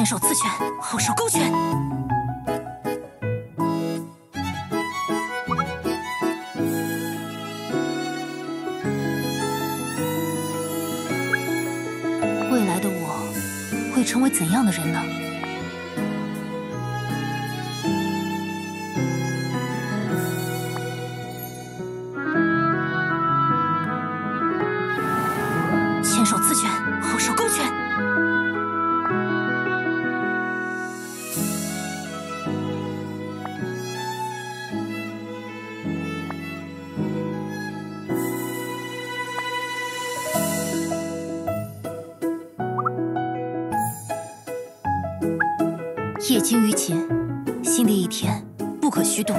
前手刺拳，后手勾拳。未来的我会成为怎样的人呢？业精于勤，新的一天不可虚度。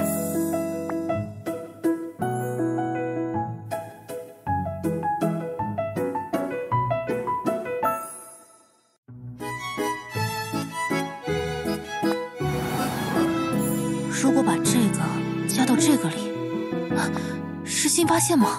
如果把这个加到这个里，是新发现吗？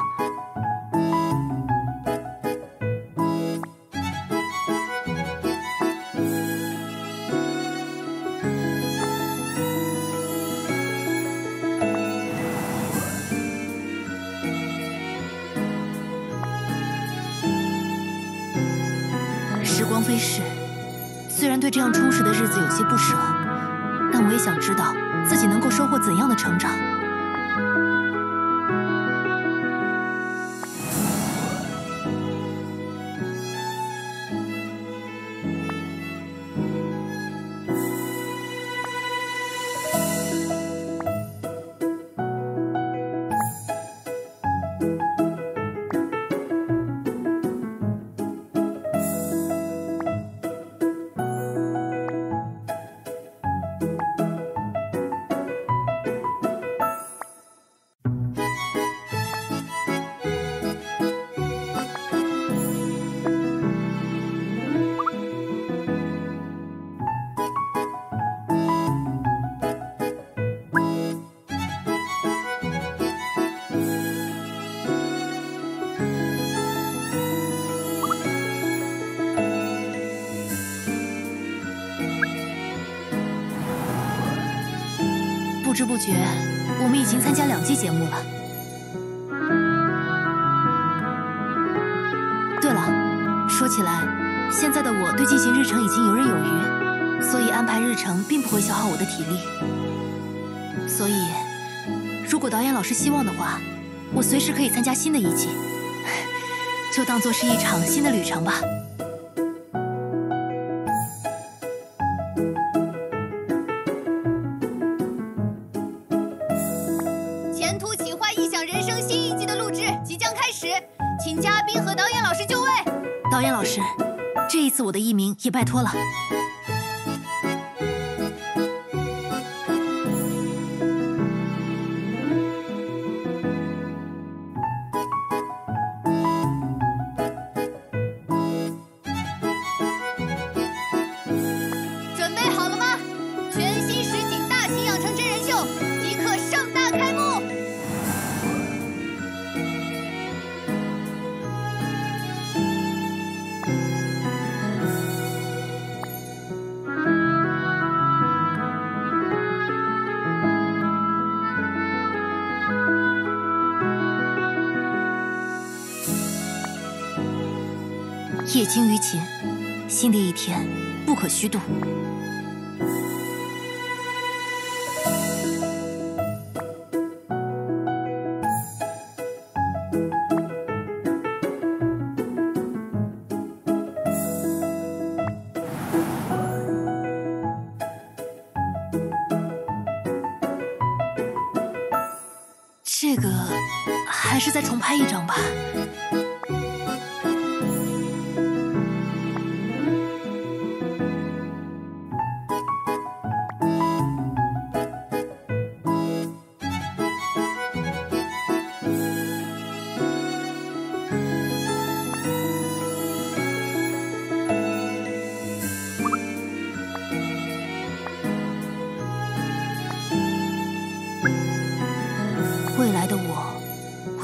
这样充实的日子有些不舍，但我也想知道自己能够收获怎样的成长。不知不觉，我们已经参加两季节目了。对了，说起来，现在的我对进行日程已经游刃有余，所以安排日程并不会消耗我的体力。所以，如果导演老师希望的话，我随时可以参加新的一季，就当做是一场新的旅程吧。次我的艺名也拜托了。业精于勤，新的一天不可虚度。这个还是再重拍一张吧。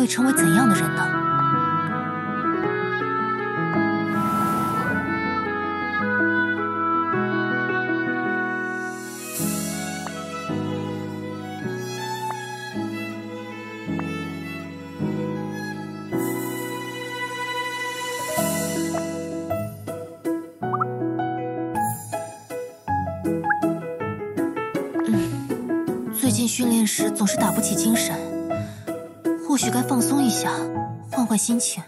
成为怎样的人呢？嗯最近训练时总是打不起精神。或许该放松一下，换换心情。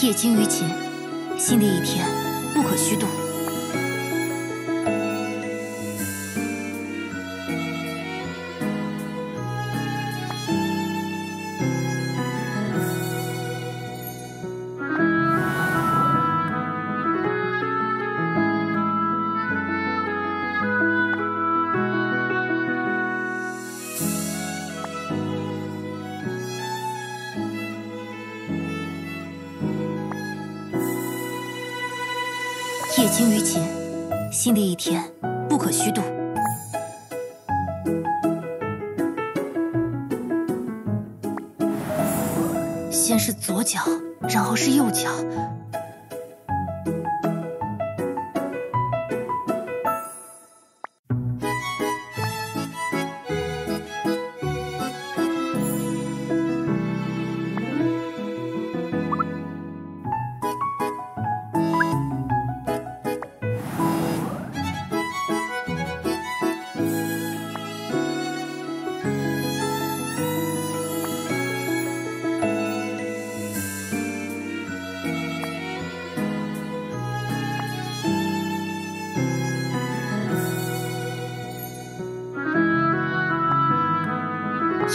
夜精于勤，新的一天不可虚度。夜精于勤，新的一天不可虚度。先是左脚，然后是右脚。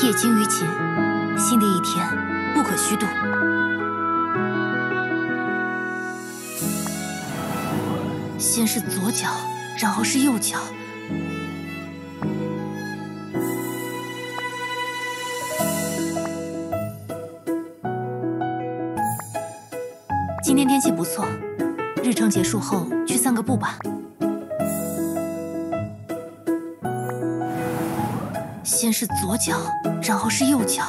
夜精于勤，新的一天不可虚度。先是左脚，然后是右脚。今天天气不错，日程结束后去散个步吧。先是左脚，然后是右脚。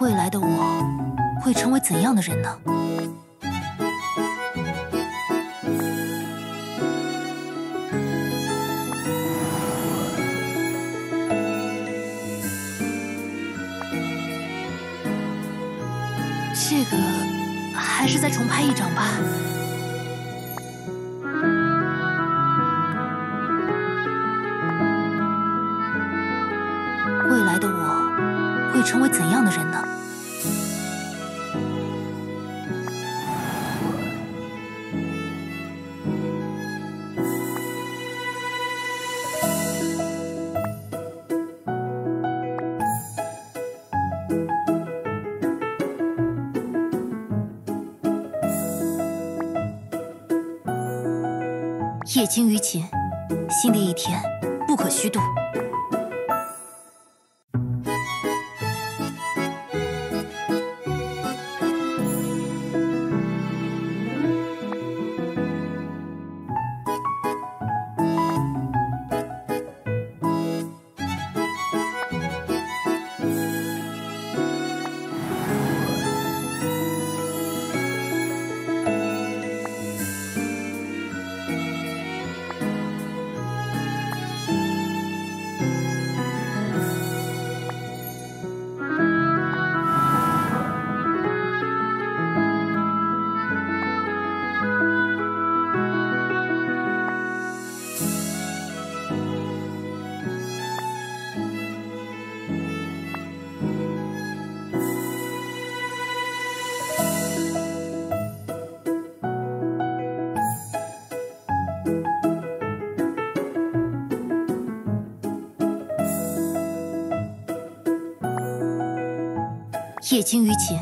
未来的我会成为怎样的人呢？一张吧。未来的我会成为怎样的人呢？业精于勤，新的一天不可虚度。夜精于勤，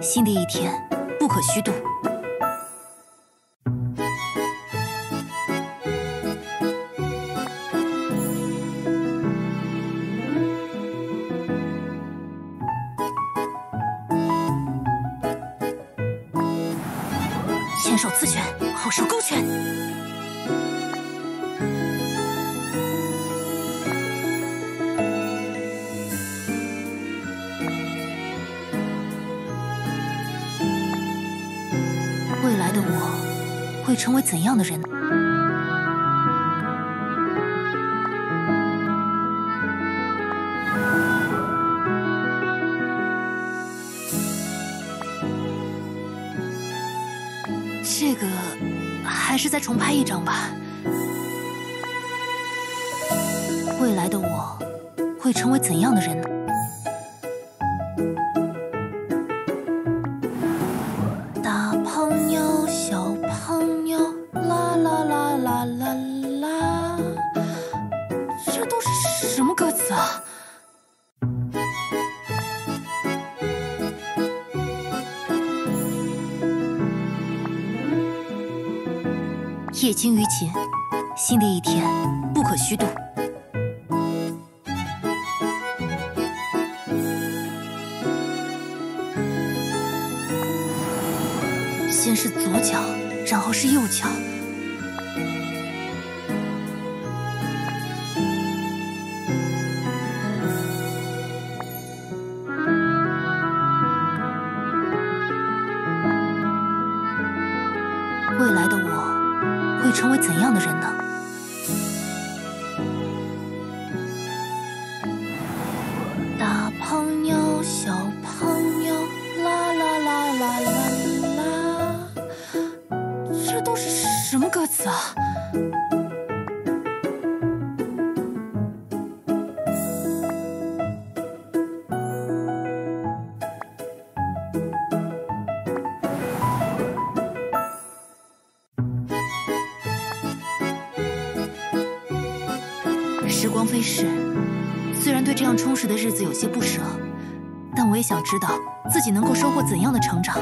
新的一天不可虚度。成为怎样的人呢？这个还是再重拍一张吧。未来的我会成为怎样的人呢？业精于勤，新的一天不可虚度。先是左脚，然后是右脚。这都是什么歌词啊？时光飞逝，虽然对这样充实的日子有些不舍，但我也想知道自己能够收获怎样的成长。